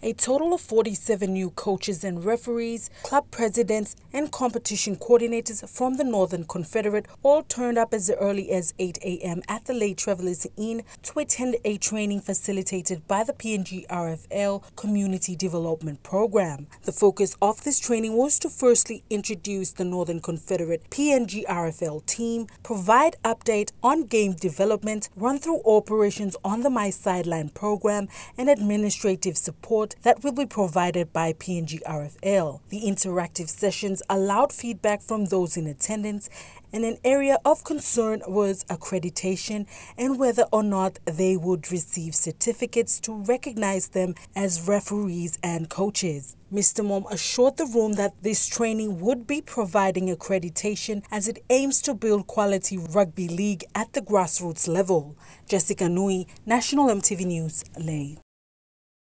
A total of 47 new coaches and referees, club presidents, and competition coordinators from the Northern Confederate all turned up as early as 8 a.m. at the Lae Travelers Inn to attend a training facilitated by the PNG RFL Community Development Program. The focus of this training was to firstly introduce the Northern Confederate PNG RFL team, provide update on game development, run through operations on the My Sideline program, and administrative support that will be provided by PNG RFL. The interactive sessions allowed feedback from those in attendance and an area of concern was accreditation and whether or not they would receive certificates to recognize them as referees and coaches. Mr. Mom assured the room that this training would be providing accreditation as it aims to build quality rugby league at the grassroots level. Jessica Nui, National EMTV News, Lae.